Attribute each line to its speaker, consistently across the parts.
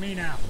Speaker 1: me now.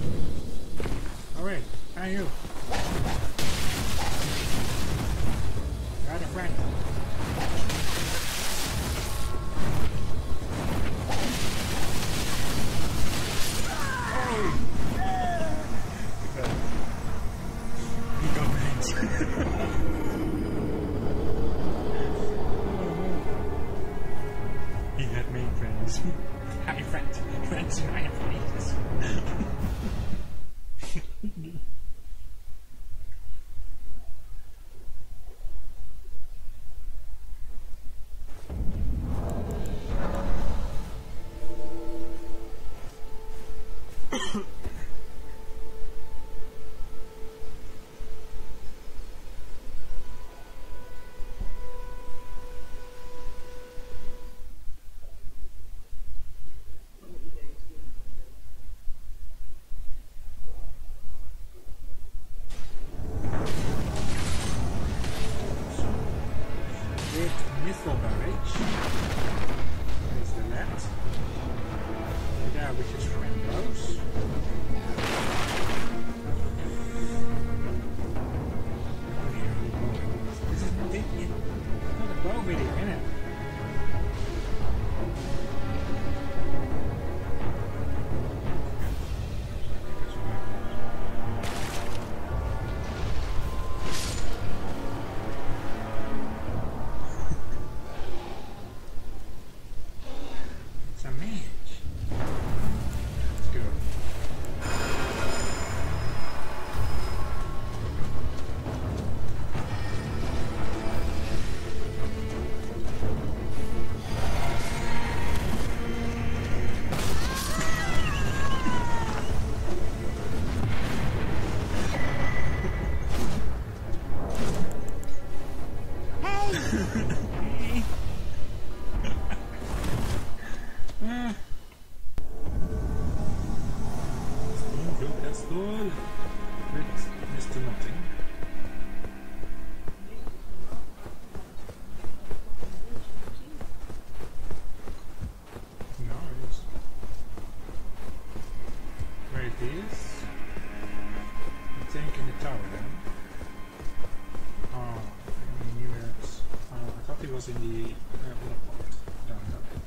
Speaker 1: it was in the uh, other part down there.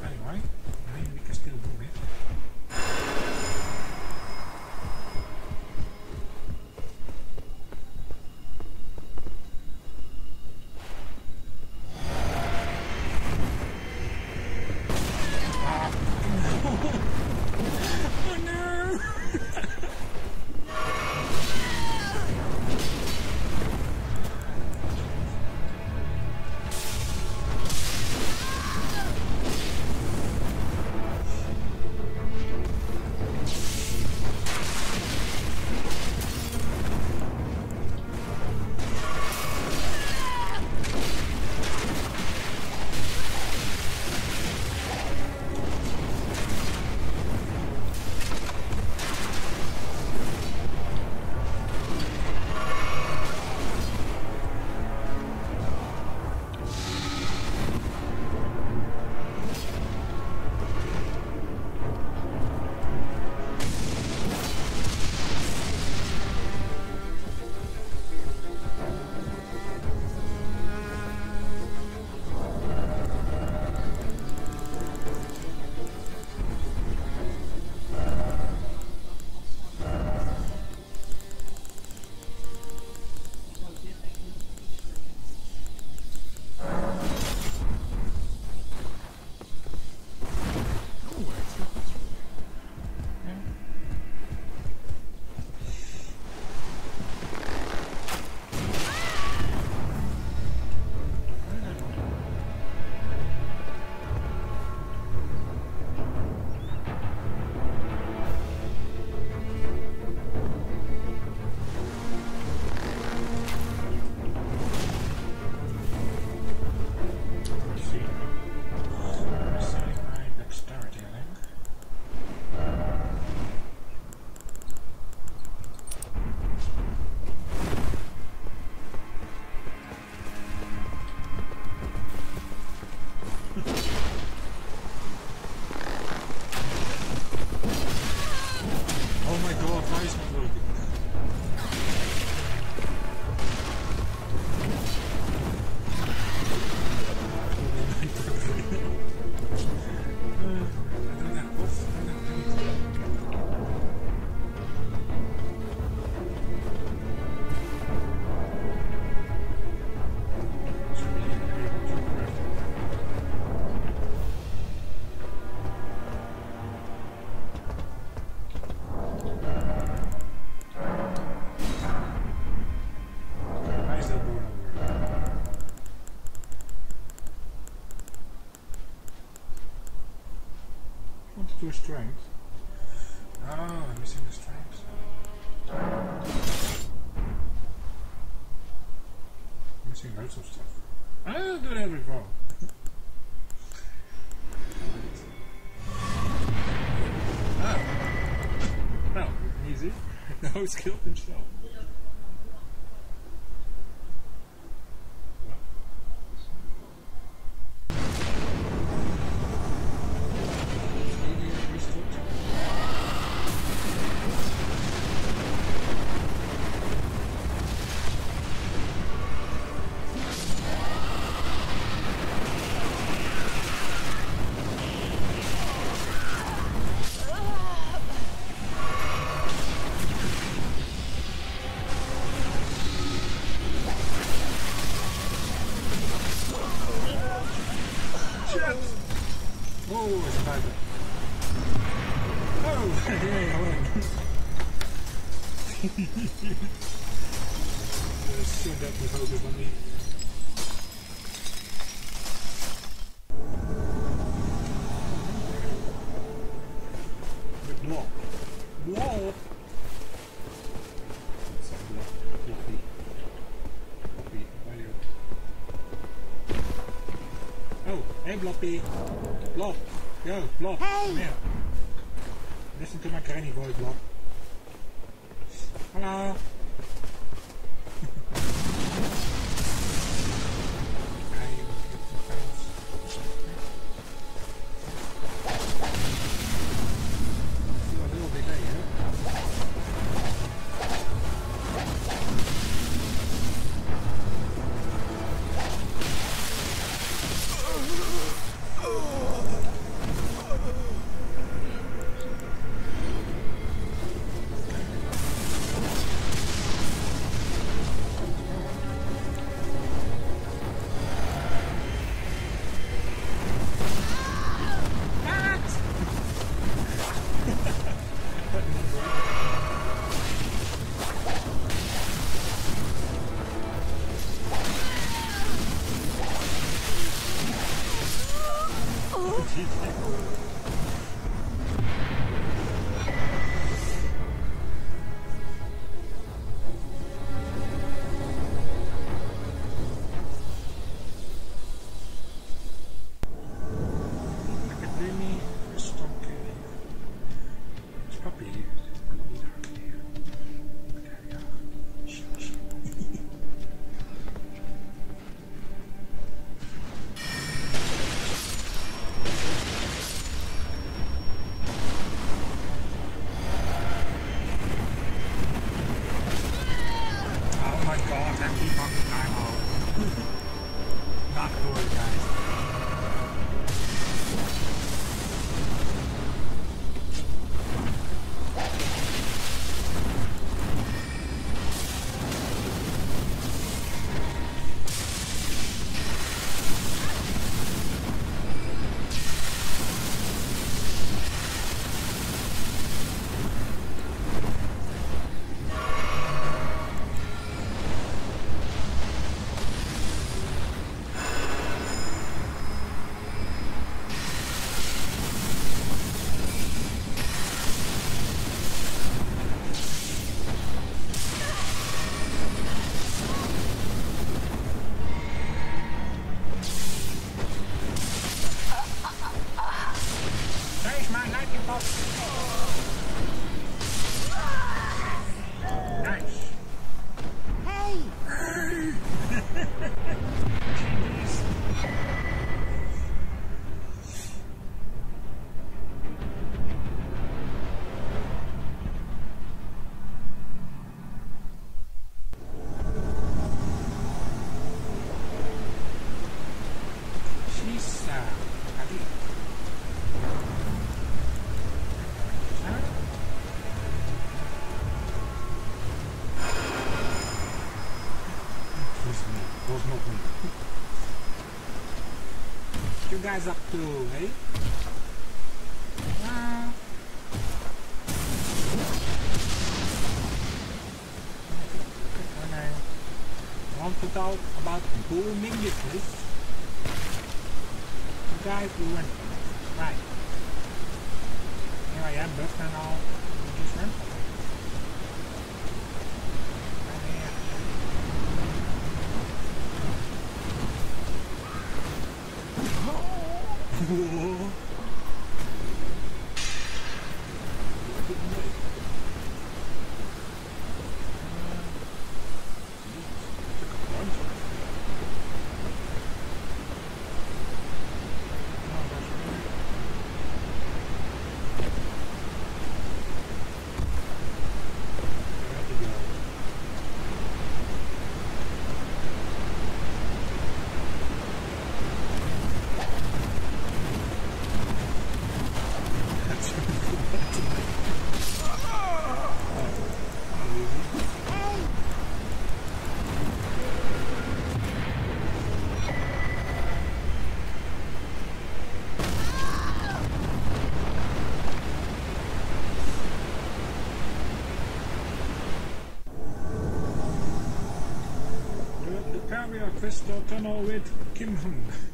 Speaker 1: But anyway, a strength. Oh, I'm missing the strength. I'm missing loads of stuff. I'll do that before. ah. Well, easy. no skill himself. Bloppy. Yo, Blop. Hey. Come here. Listen to my granny voice, Blop. Hello. Guys up to, eh? Uh, when I want to talk about booming business, you guys went right. I am, just run for it. Whoa. Crystal Tunnel with Kim Hung.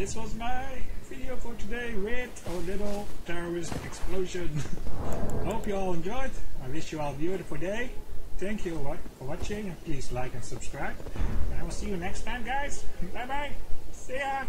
Speaker 1: This was my video for today with a little terrorist explosion. Hope you all enjoyed. I wish you all a beautiful day. Thank you for watching please like and subscribe. And I will see you next time guys. Bye bye. See ya.